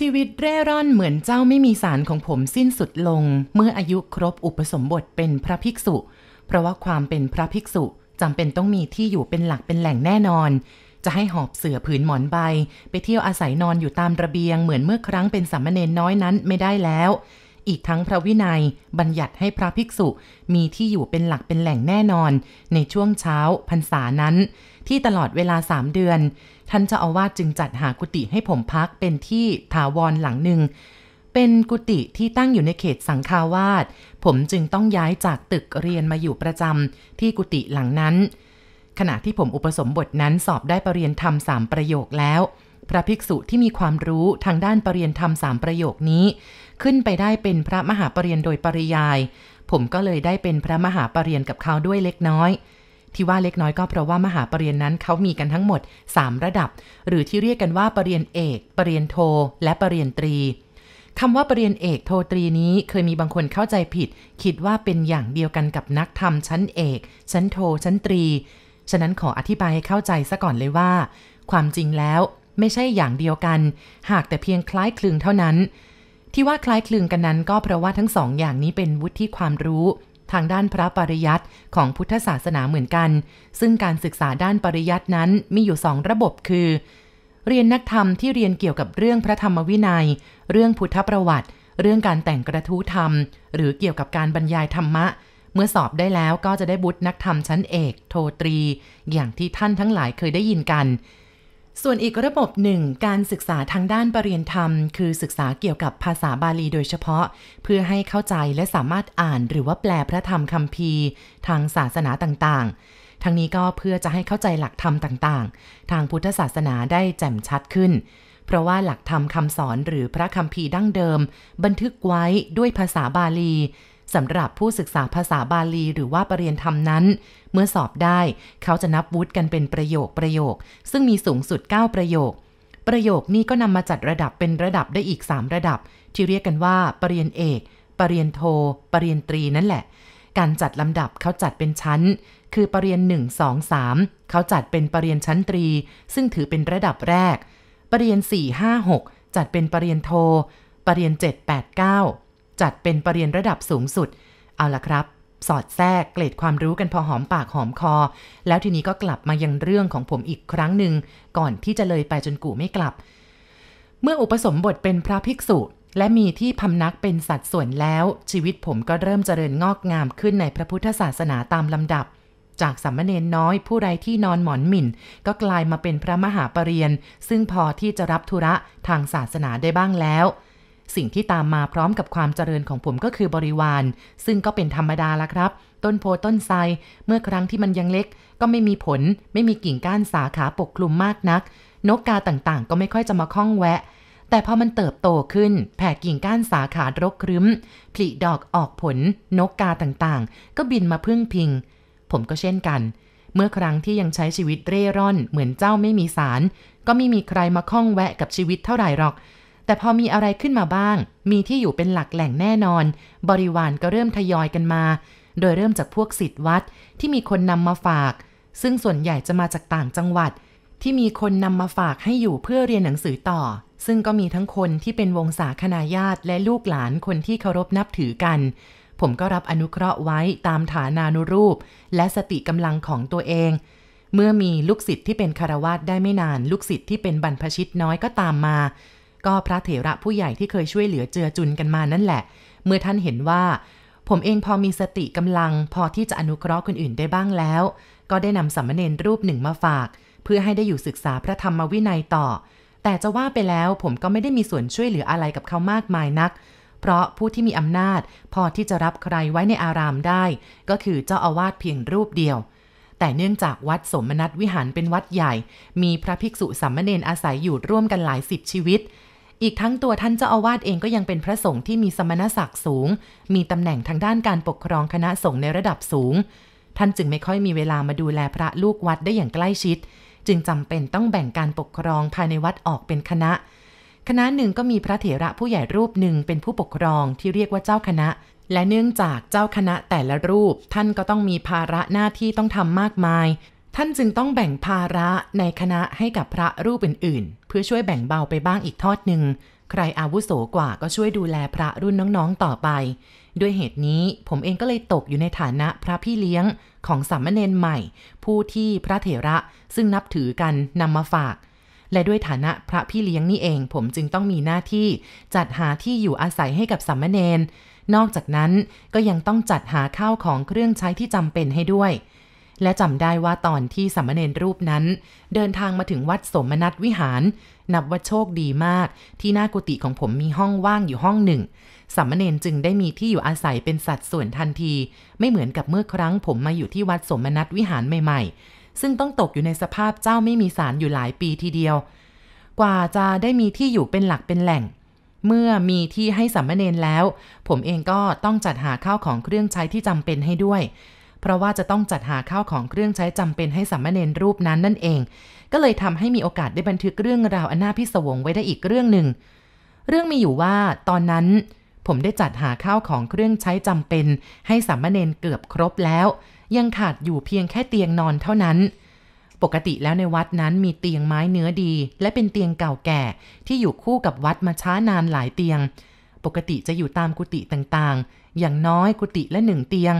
ชีวิตเร่ร่อนเหมือนเจ้าไม่มีสารของผมสิ้นสุดลง เมื่ออายุครบอุปสมบทเป็นพระภิกษุ เพราะว่าความเป็นพระภิกษุจำเป็นต้องมีที่อยู่เป็นหลักเป็นแหล่งแน่นอน จะให้หอบเสือผืนหมอนใบ ไปเที่ยวอาศัยนอนอยู่ตามระเบียงเหมือนเมื่อครั้งเป็นสามเณรน้อยนั้นไม่ได้แล้ว อีกทั้งพระวินัยบัญญัติให้พระภิกษุ มีที่อยู่เป็นหลักเป็นแหล่งแน่นอน ในช่วงเช้าพรรษานั้น ที่ตลอดเวลาสามเดือน ท่านเจ้าอาวาสจึงจัดหากุฏิให้ผมพักเป็นที่ถาวรหลังหนึ่ง เป็นกุฏิที่ตั้งอยู่ในเขตสังฆาวาส ผมจึงต้องย้ายจากตึกเรียนมาอยู่ประจำที่กุฏิหลังนั้น ขณะที่ผมอุปสมบทนั้นสอบได้ปรริญญาธรรมสามประโยคแล้ว พระภิกษุที่มีความรู้ทางด้านปรริญญาธรรมสามประโยคนี้ ขึ้นไปได้เป็นพระมหาปรริญญาโดยปริยาย ผมก็เลยได้เป็นพระมหาปรริญญากับเขาด้วยเล็กน้อย ที่ว่าเล็กน้อยก็เพราะว่ามหาปรริญญานั้นเขามีกันทั้งหมด 3 ระดับ หรือที่เรียกกันว่าปรริญญาเอก ปรริญญาโท และปรริญญาตรีคำว่าปรริญญาเอกโทตรีนี้เคยมีบางคนเข้าใจผิด คิดว่าเป็นอย่างเดียวกันกับนักธรรมชั้นเอก ชั้นโท ชั้นตรี ฉะนั้นขออธิบายให้เข้าใจซะก่อนเลยว่า ความจริงแล้วไม่ใช่อย่างเดียวกัน หากแต่เพียงคล้ายคลึงเท่านั้น ที่ว่าคล้ายคลึงกันนั้นก็เพราะว่าทั้งสองอย่างนี้เป็นวุฒิความรู้ ทางด้านพระปริยัติของพุทธศาสนาเหมือนกัน ซึ่งการศึกษาด้านปริยัตินั้นมีอยู่สองระบบคือ เรียนนักธรรมที่เรียนเกี่ยวกับเรื่องพระธรรมวินัย เรื่องพุทธประวัติ เรื่องการแต่งกระทู้ธรรม หรือเกี่ยวกับการบรรยายธรรมะ เมื่อสอบได้แล้วก็จะได้บุตรนักธรรมชั้นเอก โทตรี อย่างที่ท่านทั้งหลายเคยได้ยินกัน ส่วนอีกระบบหนึ่งการศึกษาทางด้านปรริญญาธรรม คือศึกษาเกี่ยวกับภาษาบาลีโดยเฉพาะ เพื่อให้เข้าใจและสามารถอ่านหรือว่าแปลพระธรรมคัมภีร์ ทางศาสนาต่างๆ ทั้งนี้ก็เพื่อจะให้เข้าใจหลักธรรมต่างๆ ทางพุทธศาสนาได้แจ่มชัดขึ้น เพราะว่าหลักธรรมคำสอนหรือพระคัมภีร์ดั้งเดิม บันทึกไว้ด้วยภาษาบาลีสำหรับผู้ศึกษาภาษาบาลีหรือว่าปรริญญาธรรมนั้น เมื่อสอบได้ เขาจะนับวุฒิกันเป็นประโยคประโยค ซึ่งมีสูงสุด 9 ประโยค ประโยคนี้ก็นำมาจัดระดับเป็นระดับได้อีก 3 ระดับ ที่เรียกกันว่า ปรริญญาเอก ปรริญญาโท ปรริญญาตรีนั่นแหละ การจัดลำดับเขาจัดเป็นชั้น คือปรริญญาหนึ่งสองสามเขาจัดเป็นปรริญญาชั้นตรี ซึ่งถือเป็นระดับแรก ปรริญญาสี่ห้าหกจัดเป็นปรริญญาโท ปรริญญาเจ็ดแปดเก้าจัดเป็นปรริญญาระดับสูงสุด เอาละครับ สอดแทรกเกล็ดความรู้กันพอหอมปากหอมคอ แล้วทีนี้ก็กลับมายังเรื่องของผมอีกครั้งหนึ่ง ก่อนที่จะเลยไปจนกูไม่กลับ เมื่ออุปสมบทเป็นพระภิกษุ และมีที่พำนักเป็นสัดส่วนแล้ว ชีวิตผมก็เริ่มเจริญงอกงามขึ้นในพระพุทธศาสนาตามลำดับ จากสัมมเนนน้อยผู้ไรที่นอนหมอนหมิ่น ก็กลายมาเป็นพระมหาปรริญญซึ่งพอที่จะรับธุระทางศาสนาได้บ้างแล้ว สิ่งที่ตามมาพร้อมกับความเจริญของผมก็คือบริวาร ซึ่งก็เป็นธรรมดาละครับ ต้นโพต้นไทรเมื่อครั้งที่มันยังเล็ก ก็ไม่มีผล ไม่มีกิ่งก้านสาขาปกคลุมมากนัก นกกาต่างๆ ก็ไม่ค่อยจะมาข้องแวะ แต่พอมันเติบโตขึ้น แผ่กิ่งก้านสาขารกครึ้ม ผลิดอกออกผล นกกาต่างๆ ก็บินมาพึ่งพิง ผมก็เช่นกันเมื่อครั้งที่ยังใช้ชีวิตเร่ร่อนเหมือนเจ้าไม่มีสาร ก็ไม่มีใครมาข้องแวะกับชีวิตเท่าไหร่หรอก แต่พอมีอะไรขึ้นมาบ้าง มีที่อยู่เป็นหลักแหล่งแน่นอน บริวารก็เริ่มทยอยกันมา โดยเริ่มจากพวกศิษย์วัดที่มีคนนำมาฝาก ซึ่งส่วนใหญ่จะมาจากต่างจังหวัด ที่มีคนนำมาฝากให้อยู่เพื่อเรียนหนังสือต่อ ซึ่งก็มีทั้งคนที่เป็นวงศาคณาญาติและลูกหลานคนที่เคารพนับถือกัน ผมก็รับอนุเคราะห์ไว้ตามฐานานุรูป และสติกำลังของตัวเองเมื่อมีลูกศิษย์ที่เป็นคารวาสได้ไม่นาน ลูกศิษย์ที่เป็นบรรพชิตน้อยก็ตามมา ก็พระเถระผู้ใหญ่ที่เคยช่วยเหลือเจือจุนกันมานั่นแหละ เมื่อท่านเห็นว่า ผมเองพอมีสติกำลัง พอที่จะอนุเคราะห์คนอื่นได้บ้างแล้ว ก็ได้นำสัมมเนรรูปหนึ่งมาฝาก เพื่อให้ได้อยู่ศึกษาพระธรรมวินัยต่อ แต่จะว่าไปแล้วผมก็ไม่ได้มีส่วนช่วยเหลืออะไรกับเขามากมายนัก เพราะผู้ที่มีอำนาจ พอที่จะรับใครไว้ในอารามได้ ก็คือเจ้าอาวาสเพียงรูปเดียวแต่เนื่องจากวัดสมนัตวิหารเป็นวัดใหญ่ มีพระภิกษุสามเณรอาศัยอยู่ร่วมกันหลายสิบชีวิต อีกทั้งตัวท่านเจ้าอาวาสเองก็ยังเป็นพระสงฆ์ที่มีสมณศักดิ์สูง มีตำแหน่งทางด้านการปกครองคณะสงฆ์ในระดับสูง ท่านจึงไม่ค่อยมีเวลามาดูแลพระลูกวัดได้อย่างใกล้ชิด จึงจำเป็นต้องแบ่งการปกครองภายในวัดออกเป็นคณะ คณะหนึ่งก็มีพระเถระผู้ใหญ่รูปหนึ่งเป็นผู้ปกครองที่เรียกว่าเจ้าคณะ และเนื่องจากเจ้าคณะแต่ละรูป ท่านก็ต้องมีภาระหน้าที่ต้องทำมากมาย ท่านจึงต้องแบ่งภาระในคณะให้กับพระรูปอื่นๆ เพื่อช่วยแบ่งเบาไปบ้างอีกทอดหนึ่ง ใครอาวุโสกว่าก็ช่วยดูแลพระรุ่นน้องๆต่อไป ด้วยเหตุนี้ผมเองก็เลยตกอยู่ในฐานะพระพี่เลี้ยงของสามเณรใหม่ ผู้ที่พระเถระซึ่งนับถือกันนำมาฝาก และด้วยฐานะพระพี่เลี้ยงนี่เอง ผมจึงต้องมีหน้าที่จัดหาที่อยู่อาศัยให้กับสามเณรนอกจากนั้นก็ยังต้องจัดหาข้าวของเครื่องใช้ที่จำเป็นให้ด้วย และจำได้ว่าตอนที่สามเณรรูปนั้น เดินทางมาถึงวัดสมนัตวิหาร นับว่าโชคดีมาก ที่หน้ากุฏิของผมมีห้องว่างอยู่ห้องหนึ่งสามเณรจึงได้มีที่อยู่อาศัยเป็นสัดส่วนทันที ไม่เหมือนกับเมื่อครั้งผมมาอยู่ที่วัดสมนัตวิหารใหม่ๆ ซึ่งต้องตกอยู่ในสภาพเจ้าไม่มีสารอยู่หลายปีทีเดียว กว่าจะได้มีที่อยู่เป็นหลักเป็นแหล่งเมื่อมีที่ให้สามเณรแล้ว ผมเองก็ต้องจัดหาข้าวของเครื่องใช้ที่จำเป็นให้ด้วย เพราะว่าจะต้องจัดหาข้าวของเครื่องใช้จำเป็นให้สามเณรรูปนั้นนั่นเอง ก็เลยทำให้มีโอกาสได้บันทึกเรื่องราวอันน่าพิศวงไว้ได้อีกเรื่องหนึ่ง เรื่องมีอยู่ว่าตอนนั้น ผมได้จัดหาข้าวของเครื่องใช้จำเป็น ให้สามเณรเกือบครบแล้ว ยังขาดอยู่เพียงแค่เตียงนอนเท่านั้นปกติแล้วในวัดนั้นมีเตียงไม้เนื้อดี และเป็นเตียงเก่าแก่ ที่อยู่คู่กับวัดมาช้านานหลายเตียง ปกติจะอยู่ตามกุฏิต่างๆ อย่างน้อยกุฏิละหนึ่งเตียง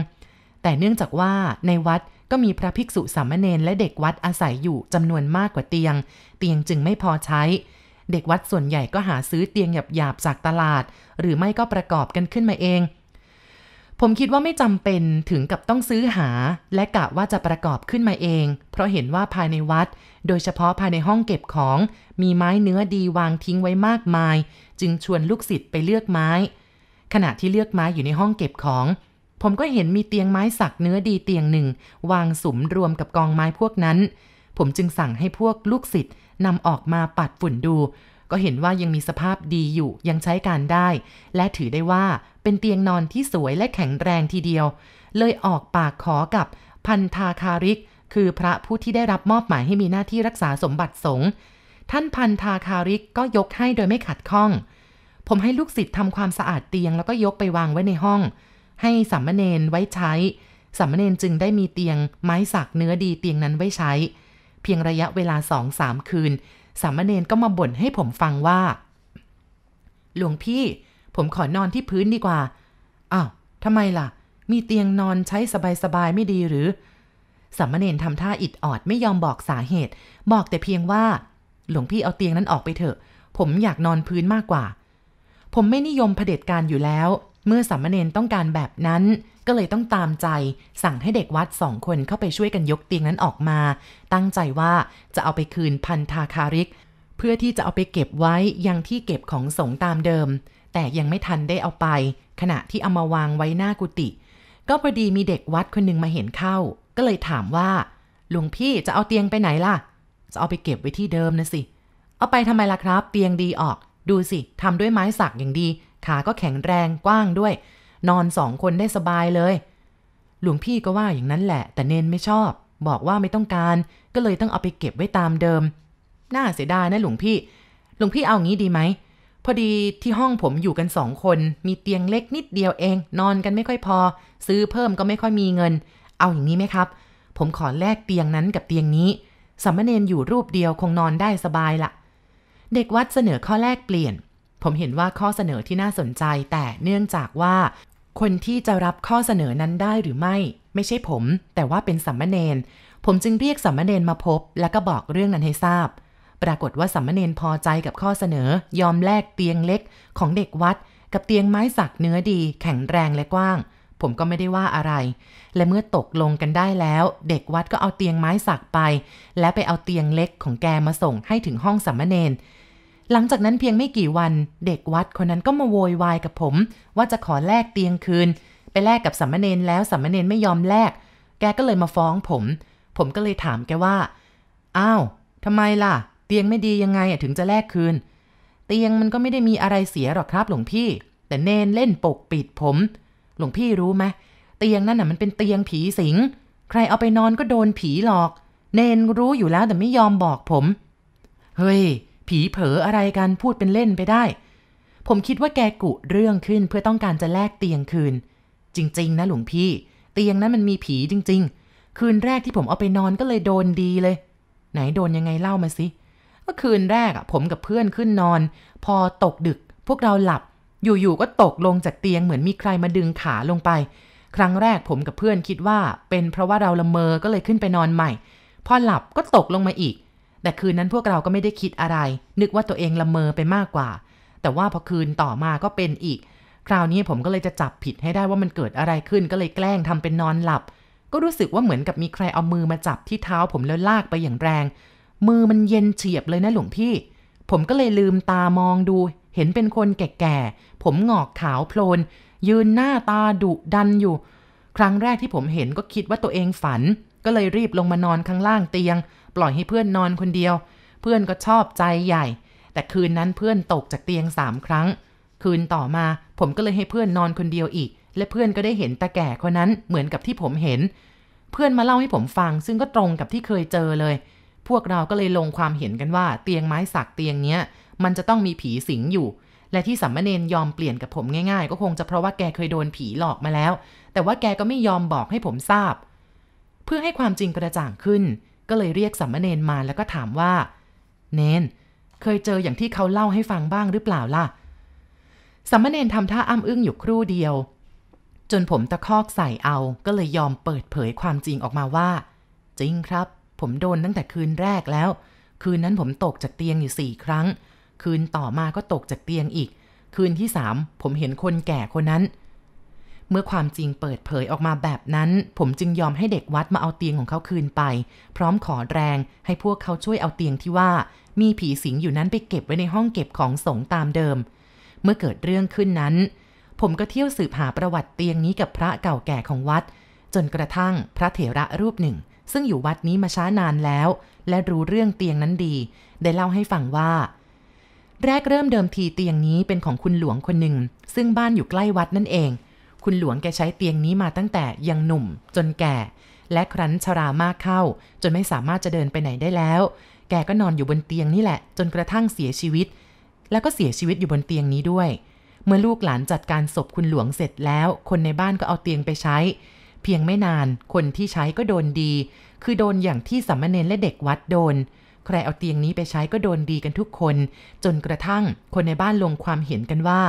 แต่เนื่องจากว่าในวัดก็มีพระภิกษุสามเณรและเด็กวัดอาศัยอยู่จำนวนมากกว่าเตียง เตียงจึงไม่พอใช้ เด็กวัดส่วนใหญ่ก็หาซื้อเตียงหยาบๆจากตลาด หรือไม่ก็ประกอบกันขึ้นมาเอง ผมคิดว่าไม่จำเป็นถึงกับต้องซื้อหา และกะว่าจะประกอบขึ้นมาเอง เพราะเห็นว่าภายในวัด โดยเฉพาะภายในห้องเก็บของ มีไม้เนื้อดีวางทิ้งไว้มากมาย จึงชวนลูกศิษย์ไปเลือกไม้ ขณะที่เลือกไม้อยู่ในห้องเก็บของ ผมก็เห็นมีเตียงไม้สักเนื้อดีเตียงหนึ่ง วางสุมรวมกับกองไม้พวกนั้น ผมจึงสั่งให้พวกลูกศิษย์นำออกมาปัดฝุ่นดู ก็เห็นว่ายังมีสภาพดีอยู่ยังใช้การได้ และถือได้ว่าเป็นเตียงนอนที่สวยและแข็งแรงทีเดียว เลยออกปากขอกับพันธาคาริก คือพระผู้ที่ได้รับมอบหมายให้มีหน้าที่รักษาสมบัติสงฆ์ท่านพันธาคาริกก็ยกให้โดยไม่ขัดข้อง ผมให้ลูกศิษย์ทำความสะอาดเตียงแล้วก็ยกไปวางไว้ในห้อง ให้สามเณรไว้ใช้สามเณรจึงได้มีเตียงไม้สักเนื้อดีเตียงนั้นไว้ใช้ เพียงระยะเวลาสองสามคืนสามเณรก็มาบ่นให้ผมฟังว่า หลวงพี่ ผมขอนอนที่พื้นดีกว่าอ้าวทำไมล่ะ มีเตียงนอนใช้สบายๆไม่ดีหรือสามเณรทำท่าอิดออดไม่ยอมบอกสาเหตุ บอกแต่เพียงว่า หลวงพี่เอาเตียงนั้นออกไปเถอะ ผมอยากนอนพื้นมากกว่า ผมไม่นิยมเผด็จการอยู่แล้ว เมื่อสามเณรต้องการแบบนั้น ก็เลยต้องตามใจ สั่งให้เด็กวัดสองคนเข้าไปช่วยกันยกเตียงนั้นออกมา ตั้งใจว่าจะเอาไปคืนพันธาคาริก เพื่อที่จะเอาไปเก็บไว้ยังที่เก็บของสงตามเดิม แต่ยังไม่ทันได้เอาไป ขณะที่เอามาวางไว้หน้ากุฏิก็พอดีมีเด็กวัดคนหนึ่งมาเห็นเข้า ก็เลยถามว่าหลวงพี่จะเอาเตียงไปไหนล่ะ จะเอาไปเก็บไว้ที่เดิมนะสิ เอาไปทำไมล่ะครับ เตียงดีออก ดูสิทำด้วยไม้สักอย่างดี ขาก็แข็งแรงกว้างด้วย นอนสองคนได้สบายเลย หลวงพี่ก็ว่าอย่างนั้นแหละ แต่เนนไม่ชอบ บอกว่าไม่ต้องการ ก็เลยต้องเอาไปเก็บไว้ตามเดิม น่าเสียดายนะหลวงพี่ หลวงพี่เอางี้ดีไหม พอดีที่ห้องผมอยู่กันสองคน มีเตียงเล็กนิดเดียวเอง นอนกันไม่ค่อยพอ ซื้อเพิ่มก็ไม่ค่อยมีเงิน เอาอย่างนี้ไหมครับ ผมขอแลกเตียงนั้นกับเตียงนี้สามเณรอยู่รูปเดียวคงนอนได้สบายละ เด็กวัดเสนอข้อแรกเปลี่ยน ผมเห็นว่าข้อเสนอที่น่าสนใจแต่เนื่องจากว่า คนที่จะรับข้อเสนอนั้นได้หรือไม่ ไม่ใช่ผม แต่ว่าเป็นสัมมเนนผมจึงเรียกสัมมเนนมาพบ แล้วก็บอกเรื่องนั้นให้ทราบ ปรากฏว่าสัมมเนนพอใจกับข้อเสนอยอมแลกเตียงเล็กของเด็กวัด กับเตียงไม้สักเนื้อดี แข็งแรงและกว้าง ผมก็ไม่ได้ว่าอะไร และเมื่อตกลงกันได้แล้ว เด็กวัดก็เอาเตียงไม้สักไป และไปเอาเตียงเล็กของแกมาส่งให้ถึงห้องสัมมเนน หลังจากนั้นเพียงไม่กี่วัน เด็กวัดคนนั้นก็มาโวยวายกับผม ว่าจะขอแลกเตียงคืน ไปแลกกับสัมมเนนแล้วสัมมเนนไม่ยอมแลก แกก็เลยมาฟ้องผม ผมก็เลยถามแกว่า อ้าวทำไมล่ะ เตียงไม่ดียังไงถึงจะแลกคืน เตียงมันก็ไม่ได้มีอะไรเสียหรอกครับหลวงพี่ แต่เนนเล่นปกปิดผม หลวงพี่รู้ไหมเตียงนั่นน่ะมันเป็นเตียงผีสิง ใครเอาไปนอนก็โดนผีหลอก เนนรู้อยู่แล้วแต่ไม่ยอมบอกผม เฮ้ย ผีเผลออะไรกันพูดเป็นเล่นไปได้ ผมคิดว่าแกกุเรื่องขึ้นเพื่อต้องการจะแลกเตียงคืน จริง ๆ นะหลวงพี่ เตียงนั้นมันมีผีจริง ๆ คืนแรกที่ผมเอาไปนอนก็เลยโดนดีเลย ไหนโดนยังไงเล่ามาสิว่าคืนแรกอะผมกับเพื่อนขึ้นนอน พอตกดึก พวกเราหลับ อยู่ๆก็ตกลงจากเตียงเหมือนมีใครมาดึงขาลงไป ครั้งแรกผมกับเพื่อนคิดว่า เป็นเพราะว่าเราละเมอก็เลยขึ้นไปนอนใหม่ พอหลับก็ตกลงมาอีก แต่คืนนั้นพวกเราก็ไม่ได้คิดอะไร นึกว่าตัวเองละเมอไปมากกว่า แต่ว่าพอคืนต่อมาก็เป็นอีก คราวนี้ผมก็เลยจะจับผิดให้ได้ว่ามันเกิดอะไรขึ้นก็เลยแกล้งทำเป็นนอนหลับ ก็รู้สึกว่าเหมือนกับมีใครเอามือมาจับที่เท้าผมแล้วลากไปอย่างแรง มือมันเย็นเฉียบเลยนะหลวงพี่ ผมก็เลยลืมตามองดู เห็นเป็นคนแก่ๆ ผมหงอกขาวโพลน ยืนหน้าตาดุดันอยู่ ครั้งแรกที่ผมเห็นก็คิดว่าตัวเองฝัน ก็เลยรีบลงมานอนข้างล่างเตียง ปล่อยให้เพื่อนนอนคนเดียว เพื่อนก็ชอบใจใหญ่ แต่คืนนั้นเพื่อนตกจากเตียงสามครั้ง คืนต่อมาผมก็เลยให้เพื่อนนอนคนเดียวอีก และเพื่อนก็ได้เห็นตาแก่คนนั้นเหมือนกับที่ผมเห็น เพื่อนมาเล่าให้ผมฟัง ซึ่งก็ตรงกับที่เคยเจอเลย พวกเราก็เลยลงความเห็นกันว่า เตียงไม้สักเตียงเนี้ย มันจะต้องมีผีสิงอยู่และที่สัมมเนนยอมเปลี่ยนกับผมง่ายๆ ก็คงจะเพราะว่าแกเคยโดนผีหลอกมาแล้ว แต่ว่าแกก็ไม่ยอมบอกให้ผมทราบ เพื่อให้ความจริงกระจ่างขึ้น ก็เลยเรียกสัมมเนนมาแล้วก็ถามว่า เนน เคยเจออย่างที่เขาเล่าให้ฟังบ้างหรือเปล่าล่ะสัมมเนนทำท่าอ้ำอึ้งอยู่ครู่เดียว จนผมตะคอกใส่เอาก็เลยยอมเปิดเผยความจริงออกมาว่า จริงครับ ผมโดนตั้งแต่คืนแรกแล้ว คืนนั้นผมตกจากเตียงอยู่สี่ครั้ง คืนต่อมาก็ตกจากเตียงอีก คืนที่สามผมเห็นคนแก่คนนั้น เมื่อความจริงเปิดเผยออกมาแบบนั้น ผมจึงยอมให้เด็กวัดมาเอาเตียงของเขาคืนไป พร้อมขอแรงให้พวกเขาช่วยเอาเตียงที่ว่า มีผีสิงอยู่นั้นไปเก็บไว้ในห้องเก็บของสงตามเดิม เมื่อเกิดเรื่องขึ้นนั้น ผมก็เที่ยวสืบหาประวัติเตียงนี้กับพระเก่าแก่ของวัด จนกระทั่งพระเถระรูปหนึ่ง ซึ่งอยู่วัดนี้มาช้านานแล้ว และรู้เรื่องเตียงนั้นดี ได้เล่าให้ฟังว่าแรกเริ่มเดิมทีเตียงนี้เป็นของคุณหลวงคนหนึ่ง ซึ่งบ้านอยู่ใกล้วัดนั่นเอง คุณหลวงแกใช้เตียงนี้มาตั้งแต่ยังหนุ่ม จนแก่ และครั้นชรามากเข้า จนไม่สามารถจะเดินไปไหนได้แล้ว แกก็นอนอยู่บนเตียงนี่แหละ จนกระทั่งเสียชีวิต แล้วก็เสียชีวิตอยู่บนเตียงนี้ด้วย เมื่อลูกหลานจัดการศพคุณหลวงเสร็จแล้ว คนในบ้านก็เอาเตียงไปใช้ เพียงไม่นานคนที่ใช้ก็โดนดี คือโดนอย่างที่สัมมาเนนและเด็กวัดโดนใครเอาเตียงนี้ไปใช้ก็โดนดีกันทุกคน จนกระทั่งคนในบ้านลงความเห็นกันว่า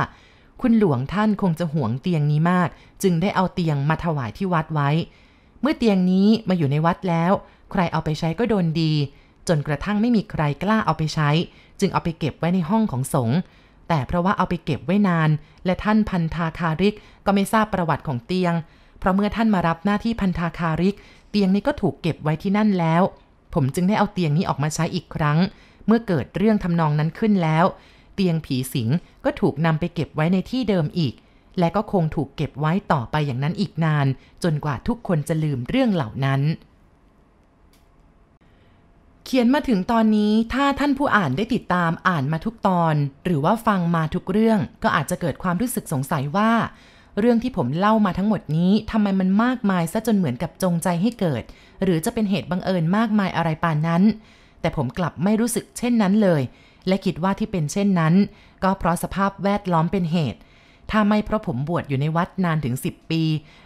คุณหลวงท่านคงจะหวงเตียงนี้มาก จึงได้เอาเตียงมาถวายที่วัดไว้ เมื่อเตียงนี้มาอยู่ในวัดแล้ว ใครเอาไปใช้ก็โดนดี จนกระทั่งไม่มีใครกล้าเอาไปใช้ จึงเอาไปเก็บไว้ในห้องของสงฆ์แต่เพราะว่าเอาไปเก็บไว้นาน และท่านพันธาคาริกก็ไม่ทราบประวัติของเตียง เพราะเมื่อท่านมารับหน้าที่พันธาคาริก เตียงนี้ก็ถูกเก็บไว้ที่นั่นแล้ว ผมจึงได้เอาเตียงนี้ออกมาใช้อีกครั้ง เมื่อเกิดเรื่องทำนองนั้นขึ้นแล้ว ตียงผีสิงก็ถูกนำไปเก็บไว้ในที่เดิมอีก และก็คงถูกเก็บไว้ต่อไปอย่างนั้นอีกนาน จนกว่าทุกคนจะลืมเรื่องเหล่านั้น เขียนมาถึงตอนนี้ถ้าท่านผู้อ่านได้ติดตามอ่านมาทุกตอน หรือว่าฟังมาทุกเรื่อง ก็อาจจะเกิดความรู้สึกสงสัยว่า เรื่องที่ผมเล่ามาทั้งหมดนี้ทำไมมันมากมายซะจนเหมือนกับจงใจให้เกิด หรือจะเป็นเหตุบังเอิญมากมายอะไรปานนั้น แต่ผมกลับไม่รู้สึกเช่นนั้นเลย และคิดว่าที่เป็นเช่นนั้น ก็เพราะสภาพแวดล้อมเป็นเหตุ ถ้าไม่เพราะผมบวชอยู่ในวัดนานถึง 10 ปี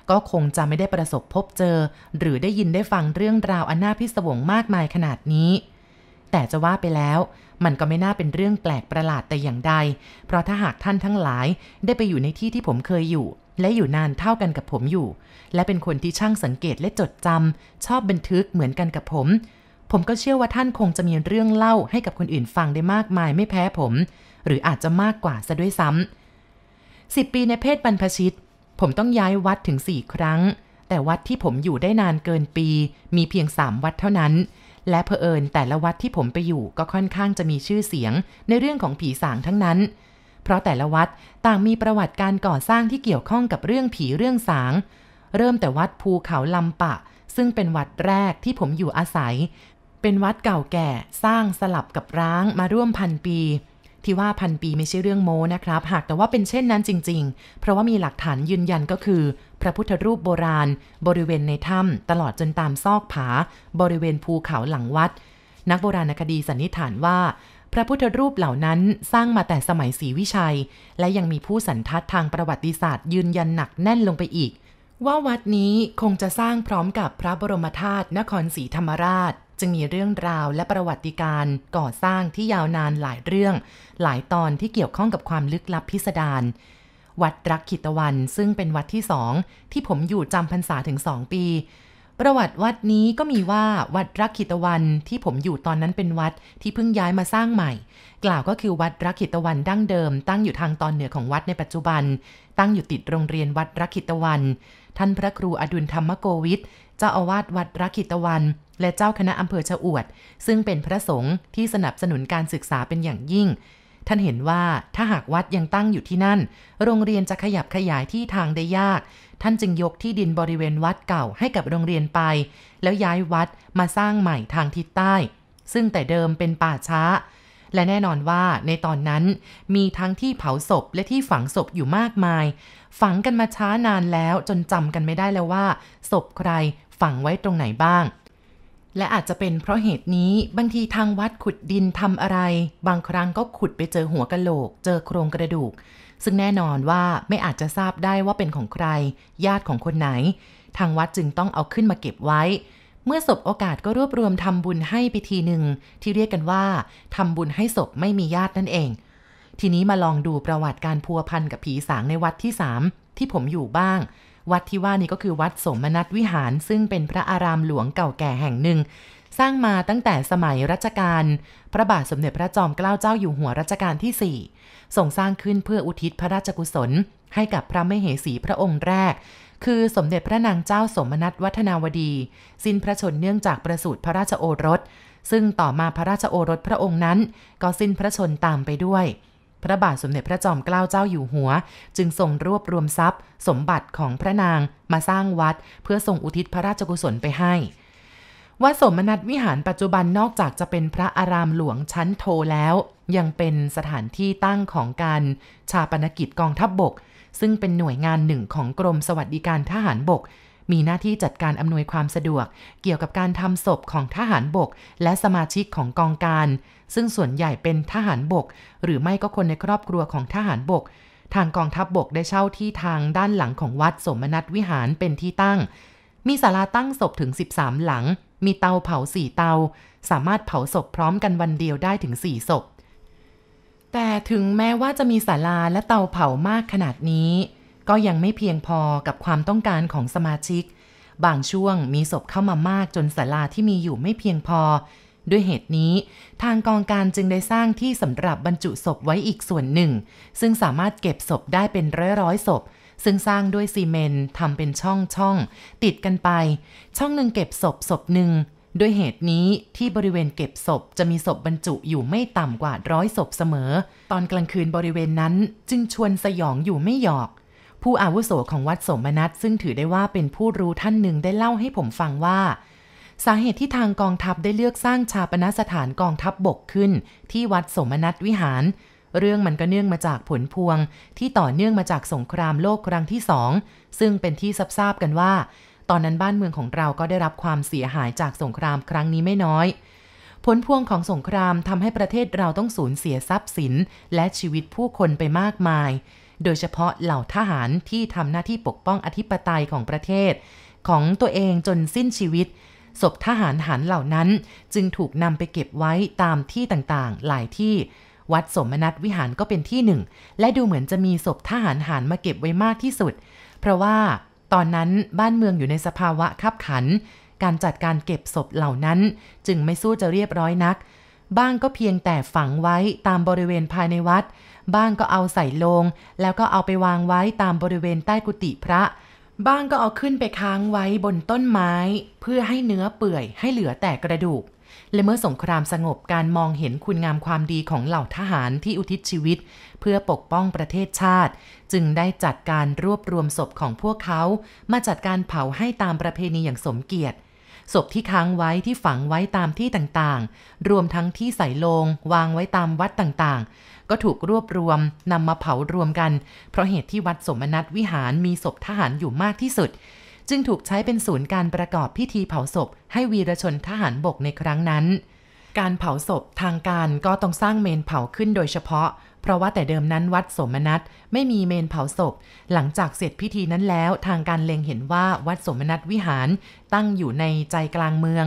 ก็คงจะไม่ได้ประสบพบเจอ หรือได้ยินได้ฟังเรื่องราวอันน่าพิศวงมากมายขนาดนี้ แต่จะว่าไปแล้ว มันก็ไม่น่าเป็นเรื่องแปลกประหลาดแต่อย่างใด เพราะถ้าหากท่านทั้งหลายได้ไปอยู่ในที่ที่ผมเคยอยู่ และอยู่นานเท่ากันกับผมอยู่ และเป็นคนที่ช่างสังเกตและจดจำชอบบันทึกเหมือนกันกับผม ผมก็เชื่อว่าท่านคงจะมีเรื่องเล่าให้กับคนอื่นฟังได้มากมายไม่แพ้ผม หรืออาจจะมากกว่าซะด้วยซ้ำสิบปีในเพศบรรพชิต ผมต้องย้ายวัดถึงสี่ครั้ง แต่วัดที่ผมอยู่ได้นานเกินปี มีเพียงสามวัดเท่านั้น และเผอิญแต่ละวัดที่ผมไปอยู่ก็ค่อนข้างจะมีชื่อเสียง ในเรื่องของผีสางทั้งนั้น เพราะแต่ละวัดต่างมีประวัติการก่อสร้างที่เกี่ยวข้องกับเรื่องผีเรื่องสาง เริ่มแต่วัดภูเขาลำปะซึ่งเป็นวัดแรกที่ผมอยู่อาศัย เป็นวัดเก่าแก่สร้างสลับกับร้างมาร่วมพันปี ที่ว่าพันปีไม่ใช่เรื่องโม้นะครับ หากแต่ว่าเป็นเช่นนั้นจริง ๆ เพราะว่ามีหลักฐานยืนยันก็คือ พระพุทธรูปโบราณ บริเวณในถ้ำตลอดจนตามซอกผา บริเวณภูเขาหลังวัด นักโบราณคดีสันนิษฐานว่า พระพุทธรูปเหล่านั้นสร้างมาแต่สมัยศรีวิชัย และยังมีผู้สันทัดทางประวัติศาสตร์ ยืนยันหนักแน่นลงไปอีก ว่าวัดนี้คงจะสร้างพร้อมกับพระบรมธาตุนครศรีธรรมราชจึงมีเรื่องราวและประวัติการก่อสร้างที่ยาวนานหลายเรื่อง หลายตอนที่เกี่ยวข้องกับความลึกลับพิสดารวัดรักขิตวันซึ่งเป็นวัดที่สองที่ผมอยู่จำพรรษาถึงสองปี ประวัติวัดนี้ก็มีว่าวัดรักขิตวันที่ผมอยู่ตอนนั้นเป็นวัดที่เพิ่งย้ายมาสร้างใหม่ กล่าวก็คือวัดรักขิตวันดั้งเดิม ตั้งอยู่ทางตอนเหนือของวัดในปัจจุบัน ตั้งอยู่ติดโรงเรียนวัดรักขิตวัน ท่านพระครูอดุลธรรมโกวิทเจ้าอาวาสวัดรักขิตวัน และเจ้าคณะอำเภอชะอวด ซึ่งเป็นพระสงฆ์ที่สนับสนุนการศึกษาเป็นอย่างยิ่ง ท่านเห็นว่าถ้าหากวัดยังตั้งอยู่ที่นั่น โรงเรียนจะขยับขยายที่ทางได้ยาก ท่านจึงยกที่ดินบริเวณวัดเก่าให้กับโรงเรียนไป แล้วย้ายวัดมาสร้างใหม่ทางทิศใต้ ซึ่งแต่เดิมเป็นป่าช้า และแน่นอนว่าในตอนนั้นมีทั้งที่เผาศพและที่ฝังศพอยู่มากมาย ฝังกันมาช้านานแล้วจนจำกันไม่ได้แล้วว่า ศพใครฝังไว้ตรงไหนบ้าง และอาจจะเป็นเพราะเหตุนี้บางทีทางวัดขุดดินทำอะไร บางครั้งก็ขุดไปเจอหัวกะโหลก เจอโครงกระดูก ซึ่งแน่นอนว่าไม่อาจจะทราบได้ว่าเป็นของใคร ญาติของคนไหน ทางวัดจึงต้องเอาขึ้นมาเก็บไว้ เมื่อศพโอกาสก็รวบรวมทำบุญให้ไปทีหนึ่งที่เรียกกันว่าทำบุญให้ศพไม่มีญาตินั่นเอง ทีนี้มาลองดูประวัติการพัวพันกับผีสางในวัดที่สามที่ผมอยู่บ้าง วัดที่ว่านี้ก็คือวัดสมนัตวิหาร ซึ่งเป็นพระอารามหลวงเก่าแก่แห่งหนึ่ง สร้างมาตั้งแต่สมัยรัชกาลพระบาทสมเด็จพระจอมเกล้าเจ้าอยู่หัวรัชกาลที่ 4 ส่งสร้างขึ้นเพื่ออุทิศพระราชกุศล ให้กับพระมเหสีพระองค์แรก คือสมเด็จพระนางเจ้าสมนัตวัฒนาวดี สิ้นพระชนเนื่องจากประสูติพระราชโอรส ซึ่งต่อมาพระราชโอรสพระองค์นั้น ก็สิ้นพระชนตามไปด้วย พระบาทสมเด็จพระจอมเกล้าเจ้าอยู่หัว จึงทรงรวบรวมทรัพย์ สมบัติของพระนางมาสร้างวัด เพื่อทรงอุทิศพระราชกุศลไปให้วัดสมนัตวิหารปัจจุบันนอกจากจะเป็นพระอารามหลวงชั้นโทแล้ว ยังเป็นสถานที่ตั้งของการชาปนกิจกองทัพบบก ซึ่งเป็นหน่วยงานหนึ่งของกรมสวัสดิการทหารบก มีหน้าที่จัดการอำนวยความสะดวก เกี่ยวกับการทำศพของทหารบก และสมาชิกของกองการ ซึ่งส่วนใหญ่เป็นทหารบก หรือไม่ก็คนในครอบครัวของทหารบก ทางกองทัพบบกได้เช่าที่ทางด้านหลังของวัดสมนัตวิหารเป็นที่ตั้ง มีศาลาตั้งศพถึง 13 หลัง มีเตาเผาสี่เตา สามารถเผาศพพร้อมกันวันเดียวได้ถึง4ศพ แต่ถึงแม้ว่าจะมีศาลาและเตาเผามากขนาดนี้ ก็ยังไม่เพียงพอกับความต้องการของสมาชิก บางช่วงมีศพเข้ามามากจนศาลาที่มีอยู่ไม่เพียงพอ ด้วยเหตุนี้ ทางกองการจึงได้สร้างที่สำหรับบรรจุศพไว้อีกส่วนหนึ่ง ซึ่งสามารถเก็บศพได้เป็นร้อยร้อยศพซึ่งสร้างด้วยซีเมนต์ทำเป็นช่องช่องติดกันไป ช่องหนึ่งเก็บศพศพหนึ่ง ด้วยเหตุนี้ที่บริเวณเก็บศพจะมีศพบรรจุอยู่ไม่ต่ำกว่าร้อยศพเสมอ ตอนกลางคืนบริเวณนั้นจึงชวนสยองอยู่ไม่หยอก ผู้อาวุโสของวัดสมนัตซึ่งถือได้ว่าเป็นผู้รู้ท่านหนึ่งได้เล่าให้ผมฟังว่า สาเหตุที่ทางกองทัพได้เลือกสร้างชาปนสถานกองทัพบบกขึ้น ที่วัดสมนัตวิหาร เรื่องมันก็เนื่องมาจากผลพวง ที่ต่อเนื่องมาจากสงครามโลกครั้งที่สองซึ่งเป็นที่ทราบกันว่า อนนั้นบ้านเมืองของเราก็ได้รับความเสียหายจากสงครามครั้งนี้ไม่น้อย ผลพวงของสงครามทำให้ประเทศเราต้องสูญเสียทรัพย์สิน และชีวิตผู้คนไปมากมาย โดยเฉพาะเหล่าทหารที่ทำหน้าที่ปกป้องอธิปไตยของประเทศ ของตัวเองจนสิ้นชีวิตศพทหารหันเหล่านั้นจึงถูกนำไปเก็บไว้ตามที่ต่างๆ หลายที่ วัดสมนัตวิหารก็เป็นที่หนึ่ง และดูเหมือนจะมีศพทหารหันมาเก็บไว้มากที่สุด เพราะว่า ตอนนั้นบ้านเมืองอยู่ในสภาวะคับขัน การจัดการเก็บศพเหล่านั้น จึงไม่สู้จะเรียบร้อยนัก บ้างก็เพียงแต่ฝังไว้ตามบริเวณภายในวัด บ้างก็เอาใส่ลง แล้วก็เอาไปวางไว้ตามบริเวณใต้กุฏิพระ บ้างก็เอาขึ้นไปค้างไว้บนต้นไม้ เพื่อให้เนื้อเปื่อยให้เหลือแต่กระดูก และเมื่อสงครามสงบการมองเห็นคุณงามความดีของเหล่าทหารที่อุทิศชีวิต เพื่อปกป้องประเทศชาติ จึงได้จัดการรวบรวมศพของพวกเขา มาจัดการเผาให้ตามประเพณีอย่างสมเกียรติศพที่ค้างไว้ที่ฝังไว้ตามที่ต่างๆ รวมทั้งที่ใส่ลง วางไว้ตามวัดต่างๆ ก็ถูกรวบรวมนำมาเผารวมกัน เพราะเหตุที่วัดสมนัตวิหารมีศพทหารอยู่มากที่สุด จึงถูกใช้เป็นศูนย์การประกอบพิธีเผาศพ ให้วีรชนทหารบกในครั้งนั้น การเผาศพทางการก็ต้องสร้างเมนเผาขึ้นโดยเฉพาะ เพราะว่าแต่เดิมนั้นวัดสมนัตไม่มีเมนเผาศพ หลังจากเสร็จพิธีนั้นแล้ว ทางการเล็งเห็นว่าวัดสมนัตวิหารตั้งอยู่ในใจกลางเมือง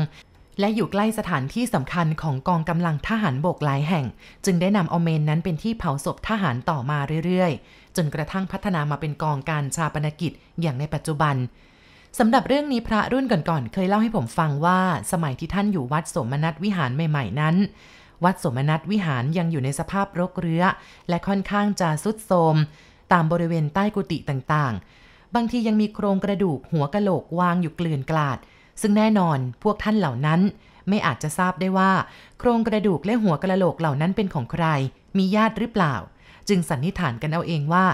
และอยู่ใกล้สถานที่สำคัญของกองกำลังทหารบกหลายแห่ง จึงได้นำเอาเมนนั้นเป็นที่เผาศพทหารต่อมาเรื่อยๆ จนกระทั่งพัฒนามาเป็นกองการชาปนกิจอย่างในปัจจุบัน สำหรับเรื่องนี้พระรุ่นก่อนๆเคยเล่าให้ผมฟังว่า สมัยที่ท่านอยู่วัดสมนัตวิหารใหม่ ๆ นั้น วัดสมนัตวิหารยังอยู่ในสภาพรกเรื้อ และค่อนข้างจะสุดโทรมตามบริเวณใต้กุฏิต่างๆ บางทียังมีโครงกระดูกหัวกะโหลกวางอยู่เกลื่อนกลาด ซึ่งแน่นอนพวกท่านเหล่านั้น ไม่อาจจะทราบได้ว่า โครงกระดูกและหัวกะโหลกเหล่านั้นเป็นของใคร มีญาติหรือเปล่า จึงสันนิษฐานกันเอาเองว่า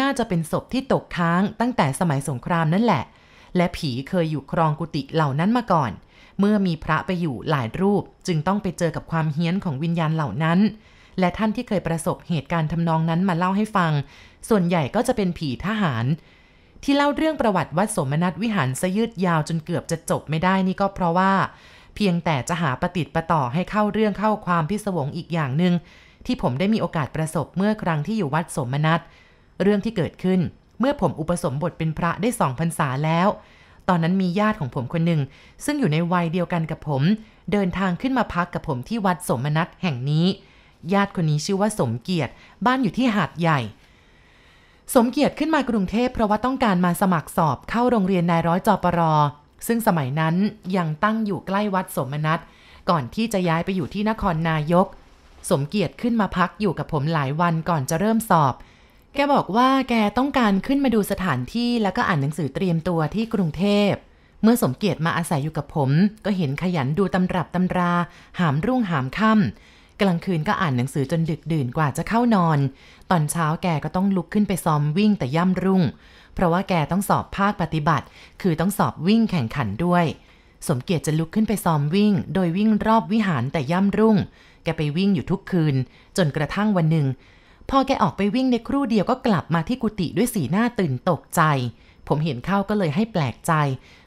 น่าจะเป็นศพที่ตกค้างตั้งแต่สมัยสงครามนั่นแหละ และผีเคยอยู่ครองกุฏิเหล่านั้นมาก่อน เมื่อมีพระไปอยู่หลายรูปจึงต้องไปเจอกับความเฮี้ยนของวิญญาณเหล่านั้น และท่านที่เคยประสบเหตุการณ์ทำนองนั้นมาเล่าให้ฟัง ส่วนใหญ่ก็จะเป็นผีทหาร ที่เล่าเรื่องประวัติวัดสมนัตวิหารซะยืดยาวจนเกือบจะจบไม่ได้นี่ก็เพราะว่า เพียงแต่จะหาประติดประต่อให้เข้าเรื่องเข้าความพิศวงอีกอย่างหนึง่งที่ผมได้มีโอกาสประสบเมื่อครั้งที่อยู่วัดสมนัตเรื่องที่เกิดขึ้น เมื่อผมอุปสมบทเป็นพระได้สองพรรษาแล้ว ตอนนั้นมีญาติของผมคนหนึ่ง ซึ่งอยู่ในวัยเดียวกันกับผม เดินทางขึ้นมาพักกับผมที่วัดสมนัตแห่งนี้ ญาติคนนี้ชื่อว่าสมเกียรติ บ้านอยู่ที่หาดใหญ่ สมเกียรติขึ้นมากรุงเทพเพราะว่าต้องการมาสมัครสอบเข้าโรงเรียนนายร้อยจอปรอซึ่งสมัยนั้นยังตั้งอยู่ใกล้วัดสมนัตก่อนที่จะย้ายไปอยู่ที่นครนายก สมเกียรติขึ้นมาพักอยู่กับผมหลายวันก่อนจะเริ่มสอบ แกบอกว่าแกต้องการขึ้นมาดูสถานที่แล้วก็อ่านหนังสือเตรียมตัวที่กรุงเทพ เมื่อสมเกียรติมาอาศัยอยู่กับผม ก็เห็นขยันดูตำรับตำรา หามรุ่งหามค่ำกลางคืนก็อ่านหนังสือจนดึกดื่นกว่าจะเข้านอน ตอนเช้าแกก็ต้องลุกขึ้นไปซ้อมวิ่งแต่ย่ำรุ่ง เพราะว่าแกต้องสอบภาคปฏิบัติ คือต้องสอบวิ่งแข่งขันด้วย สมเกียรติจะลุกขึ้นไปซ้อมวิ่ง โดยวิ่งรอบวิหารแต่ย่ำรุ่ง แกไปวิ่งอยู่ทุกคืน จนกระทั่งวันหนึ่ง พอแกออกไปวิ่งในครู่เดียวก็กลับมาที่กุฏิด้วยสีหน้าตื่นตกใจ ผมเห็นเข้าก็เลยให้แปลกใจ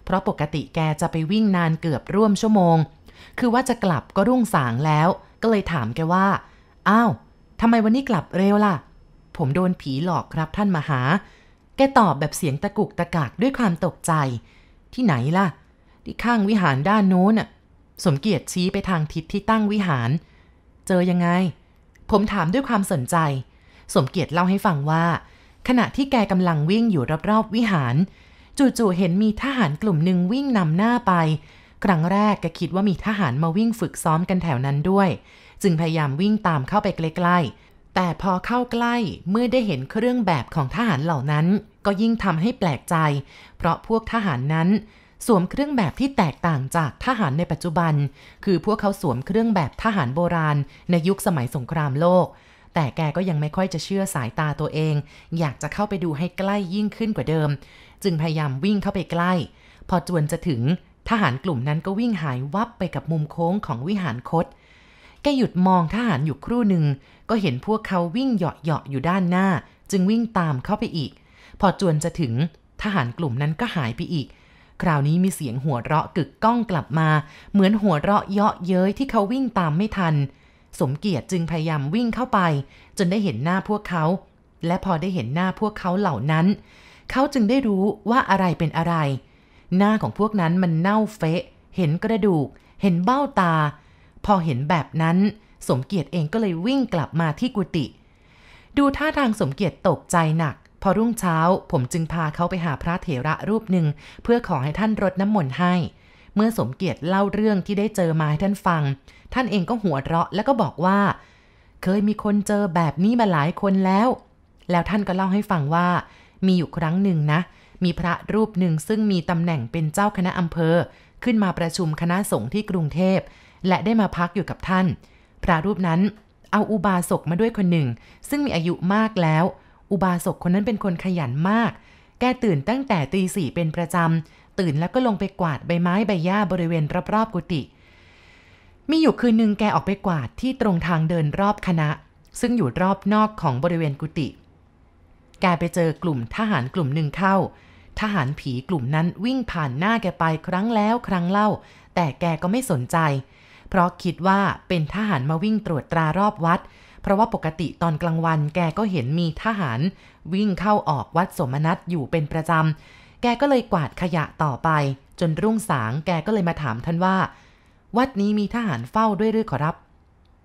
เพราะปกติแกจะไปวิ่งนานเกือบร่วมชั่วโมง คือว่าจะกลับก็รุ่งสางแล้ว ก็เลยถามแกว่า อ้าวทำไมวันนี้กลับเร็วล่ะ ผมโดนผีหลอกครับท่านมหา แกตอบแบบเสียงตะกุกตะกากด้วยความตกใจ ที่ไหนล่ะ ที่ข้างวิหารด้านโน้นน่ะ สมเกียรติชี้ไปทางทิศที่ตั้งวิหาร เจอยังไง ผมถามด้วยความสนใจ สมเกียรติเล่าให้ฟังว่า ขณะที่แกกำลังวิ่งอยู่รอบๆวิหาร จู่ๆเห็นมีทหารกลุ่มหนึ่งวิ่งนำหน้าไป ครั้งแรกแกคิดว่ามีทหารมาวิ่งฝึกซ้อมกันแถวนั้นด้วย จึงพยายามวิ่งตามเข้าไปใกล้ๆ แต่พอเข้าใกล้เมื่อได้เห็นเครื่องแบบของทหารเหล่านั้น ก็ยิ่งทำให้แปลกใจ เพราะพวกทหารนั้นสวมเครื่องแบบที่แตกต่างจากทหารในปัจจุบัน คือพวกเขาสวมเครื่องแบบทหารโบราณ ในยุคสมัยสงครามโลก แต่แกก็ยังไม่ค่อยจะเชื่อสายตาตัวเอง อยากจะเข้าไปดูให้ใกล้ยิ่งขึ้นกว่าเดิม จึงพยายามวิ่งเข้าไปใกล้ พอจวนจะถึง ทหารกลุ่มนั้นก็วิ่งหายวับไปกับมุมโค้งของวิหารคตแกหยุดมองทหารอยู่ครู่หนึ่ง ก็เห็นพวกเขาวิ่งเหาะๆอยู่ด้านหน้า จึงวิ่งตามเข้าไปอีก พอจวนจะถึง ทหารกลุ่มนั้นก็หายไปอีก คราวนี้มีเสียงหัวเราะกึกก้องกลับมา เหมือนหัวเราะเยาะเย้ยที่เขาวิ่งตามไม่ทัน สมเกียรติจึงพยายามวิ่งเข้าไป จนได้เห็นหน้าพวกเขา และพอได้เห็นหน้าพวกเขาเหล่านั้น เขาจึงได้รู้ว่าอะไรเป็นอะไร หน้าของพวกนั้นมันเน่าเฟะ เห็นกระดูก เห็นเบ้าตา พอเห็นแบบนั้น สมเกียรติเองก็เลยวิ่งกลับมาที่กุฏิดูท่าทางสมเกียรติตกใจหนัก พอรุ่งเช้าผมจึงพาเขาไปหาพระเถระรูปหนึ่งเพื่อขอให้ท่านรดน้ำมนต์ให้ เมื่อสมเกียรติเล่าเรื่องที่ได้เจอมาให้ท่านฟัง ท่านเองก็หัวเราะแล้วก็บอกว่า เคยมีคนเจอแบบนี้มาหลายคนแล้ว แล้วท่านก็เล่าให้ฟังว่า มีอยู่ครั้งหนึ่งนะ มีพระรูปหนึ่งซึ่งมีตำแหน่งเป็นเจ้าคณะอำเภอ ขึ้นมาประชุมคณะสงฆ์ที่กรุงเทพ และได้มาพักอยู่กับท่าน พระรูปนั้นเอาอุบาสกมาด้วยคนหนึ่ง ซึ่งมีอายุมากแล้ว อุบาสกคนนั้นเป็นคนขยันมาก แกตื่นตั้งแต่ตีสี่เป็นประจำ ตื่นแล้วก็ลงไปกวาดใบไม้ใบหญ้าบริเวณรอบๆกุฏิมีอยู่คืนหนึ่งแกออกไปกวาดที่ตรงทางเดินรอบคณะ ซึ่งอยู่รอบนอกของบริเวณกุฏิแกไปเจอกลุ่มทหารกลุ่มหนึ่งเข้า ทหารผีกลุ่มนั้นวิ่งผ่านหน้าแกไปครั้งแล้วครั้งเล่า แต่แกก็ไม่สนใจ เพราะคิดว่าเป็นทหารมาวิ่งตรวจตรารอบวัด เพราะว่าปกติตอนกลางวันแกก็เห็นมีทหาร วิ่งเข้าออกวัดสมนัตอยู่เป็นประจำ แกก็เลยกวาดขยะต่อไป จนรุ่งสางแกก็เลยมาถามท่านว่า วัดนี้มีทหารเฝ้าด้วยหรือขอรับ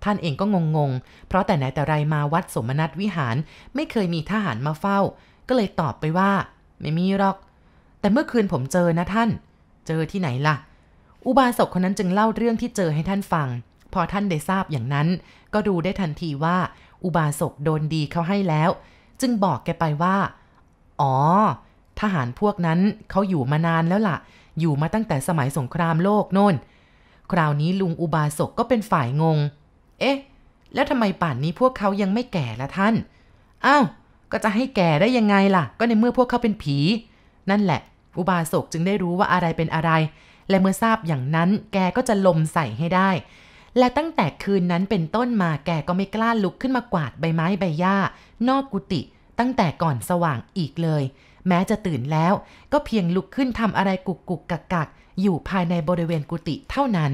ท่านเองก็งงๆ เพราะแต่ไหนแต่ไรมาวัดสมนัตวิหารไม่เคยมีทหารมาเฝ้า ก็เลยตอบไปว่า ไม่มีหรอก แต่เมื่อคืนผมเจอนะท่าน เจอที่ไหนล่ะ อุบาสกคนนั้นจึงเล่าเรื่องที่เจอให้ท่านฟัง พอท่านได้ทราบอย่างนั้น ก็ดูได้ทันทีว่า อุบาสกโดนดีเขาให้แล้ว จึงบอกแกไปว่า อ๋อ ทหารพวกนั้นเขาอยู่มานานแล้วล่ะ อยู่มาตั้งแต่สมัยสงครามโลกโน่น คราวนี้ลุงอุบาสกก็เป็นฝ่ายงง เอ๊ะ แล้วทำไมป่านนี้พวกเขายังไม่แก่ละท่านอ้าวก็จะให้แก่ได้ยังไงล่ะ ก็ในเมื่อพวกเขาเป็นผี นั่นแหละ อุบาสกจึงได้รู้ว่าอะไรเป็นอะไร และเมื่อทราบอย่างนั้น แกก็จะลมใส่ให้ได้ และตั้งแต่คืนนั้นเป็นต้นมาแกก็ไม่กล้าลุกขึ้นมากวาดใบไม้ใบหญ้านอกกุฏิตั้งแต่ก่อนสว่างอีกเลย แม้จะตื่นแล้วก็เพียงลุกขึ้นทำอะไรกุกกุกกักกักอยู่ภายในบริเวณกุฏิเท่านั้น